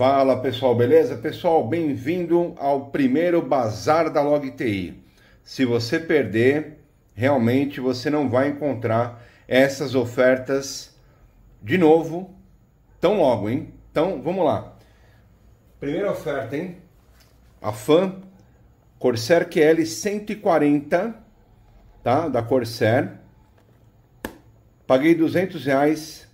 Fala pessoal, beleza? Pessoal, bem-vindo ao primeiro Bazar da Log TI. Se você perder, realmente você não vai encontrar essas ofertas de novo tão logo, hein? Então, vamos lá. Primeira oferta, hein? A FAN Corsair QL 140, tá? Da Corsair. Paguei 200 reais,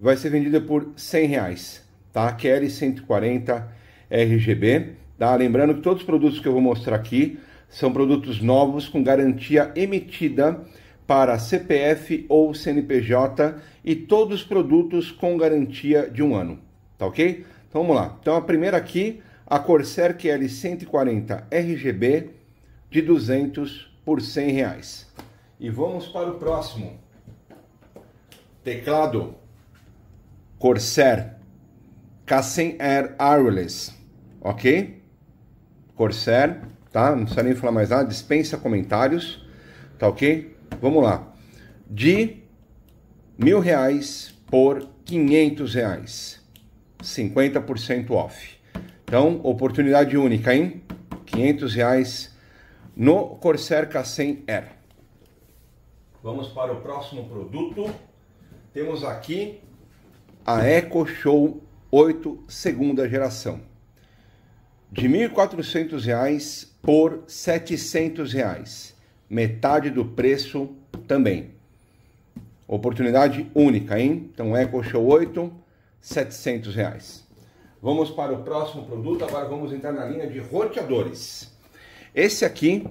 vai ser vendida por 100 reais, tá? QL 140 RGB, tá? Lembrando que todos os produtos que eu vou mostrar aqui são produtos novos com garantia emitida para CPF ou CNPJ e todos os produtos com garantia de um ano, tá ok? Então vamos lá. Então a primeira aqui a Corsair QL 140 RGB de 200 por 100 reais. E vamos para o próximo. Teclado Corsair Cassen Air Wireless, ok? Corsair, tá? Não precisa nem falar mais nada, dispensa comentários, tá ok? Vamos lá. De mil reais por quinhentos reais, 50% off. Então, oportunidade única, hein? 500 reais no Corsair K100 R. Vamos para o próximo produto. Temos aqui a Eco Show 8 segunda geração. De R$ 1.400 por 700 reais. metade do preço também. Oportunidade única, hein? Então Eco Show 8, 700 reais. Vamos para o próximo produto, agora vamos entrar na linha de roteadores. Esse aqui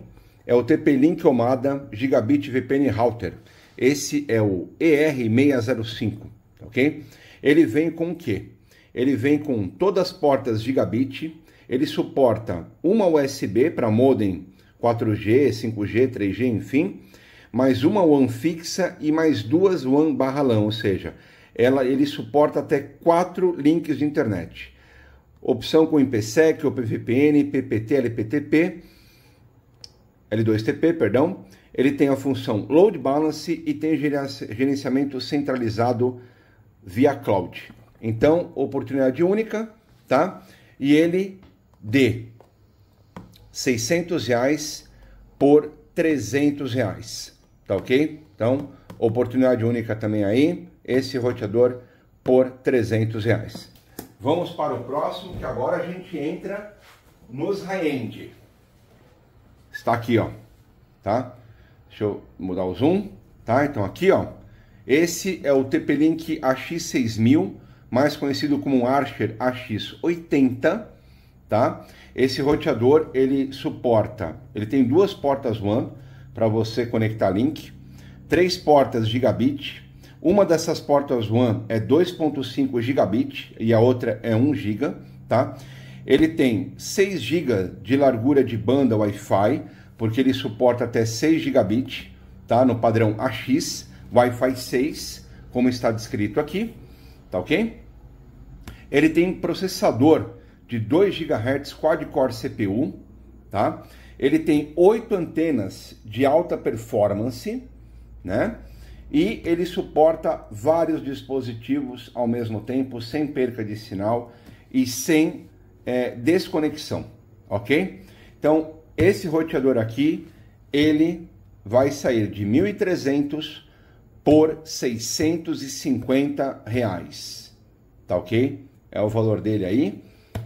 é o TP-Link Omada Gigabit VPN Router. Esse é o ER605, ok? Ele vem com o quê? Ele vem com todas as portas Gigabit, ele suporta uma USB para modem 4G, 5G, 3G, enfim, mais uma WAN fixa e mais duas WAN barra LAN, ou seja, ela, ele suporta até quatro links de internet opção com IPsec, OpenVPN, PPT, LPTP, L2TP, perdão. Ele tem a função Load Balance e tem gerenciamento centralizado via cloud. Então, oportunidade única, tá? E ele de 600 reais por 300 reais, tá ok? Então, oportunidade única também aí, esse roteador por 300 reais. Vamos para o próximo, que agora a gente entra nos high-end. Está aqui, ó, tá? Deixa eu mudar o zoom, tá? Então aqui, ó, esse é o TP-Link AX6000, mais conhecido como Archer AX80, tá? Esse roteador, ele suporta, ele tem duas portas WAN para você conectar link, três portas gigabit, uma dessas portas WAN é 2.5 gigabit e a outra é 1 giga, tá? Ele tem 6 GB de largura de banda Wi-Fi, porque ele suporta até 6 gigabit, tá? No padrão AX, Wi-Fi 6, como está descrito aqui, tá ok? Ele tem processador de 2 GHz quad-core CPU, tá? Ele tem 8 antenas de alta performance, né? e ele suporta vários dispositivos ao mesmo tempo, sem perca de sinal e sem é, desconexão, ok? Então, esse roteador aqui, ele vai sair de 1.300 por 650 reais, tá ok? É o valor dele aí,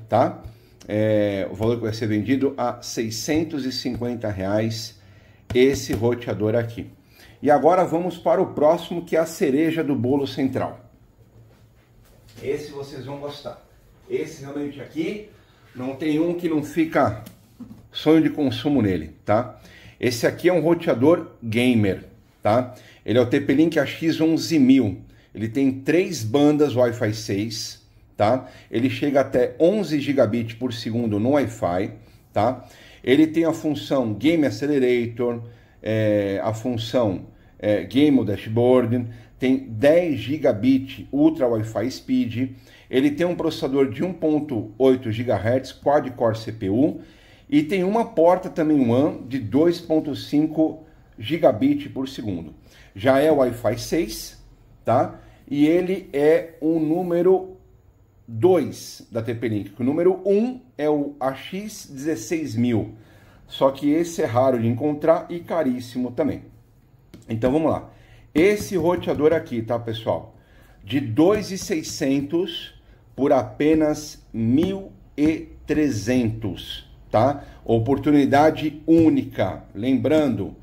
tá? É, o valor que vai ser vendido a 650 reais esse roteador aqui. E agora vamos para o próximo, que é a cereja do bolo central. Esse vocês vão gostar. Esse realmente aqui, não tem um que não fica sonho de consumo nele, tá? Esse aqui é um roteador gamer, tá? Ele é o TP-Link AX11000. Ele tem três bandas Wi-Fi 6, tá? Ele chega até 11 gigabit por segundo no Wi-Fi, tá? Ele tem a função Game Accelerator, é, a função é, Game Dashboard, tem 10 gigabit Ultra Wi-Fi Speed, ele tem um processador de 1.8 GHz quad-core CPU e tem uma porta também WAN de 2.5 gigabit por segundo. Já é Wi-Fi 6, tá? E ele é um número 2 da TP-Link. O número 1 um é o AX16000. Só que esse é raro de encontrar e caríssimo também. Então vamos lá. Esse roteador aqui, tá, pessoal? De 2.600 por apenas 1.300, tá? Oportunidade única. Lembrando,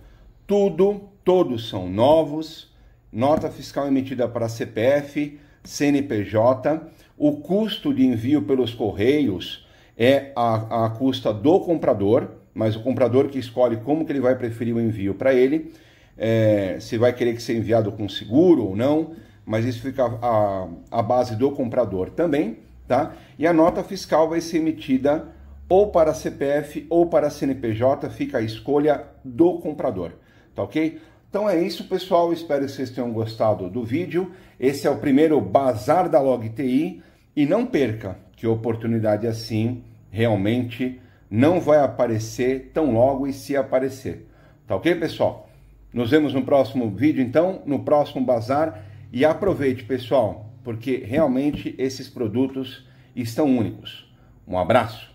tudo, todos são novos. Nota fiscal emitida para CPF, CNPJ. O custo de envio pelos correios é a, a custa do comprador, mas o comprador que escolhe como que ele vai preferir o envio para ele, é, se vai querer que seja enviado com seguro ou não, mas isso fica a, a base do comprador também, tá? E a nota fiscal vai ser emitida ou para CPF ou para CNPJ, fica a escolha do comprador, tá ok? Então é isso, pessoal. Espero que vocês tenham gostado do vídeo. Esse é o primeiro Bazar da Log TI. E não perca que oportunidade assim realmente não vai aparecer tão logo e se aparecer. Tá ok, pessoal? Nos vemos no próximo vídeo, então, no próximo bazar. E aproveite, pessoal, porque realmente esses produtos estão únicos. Um abraço.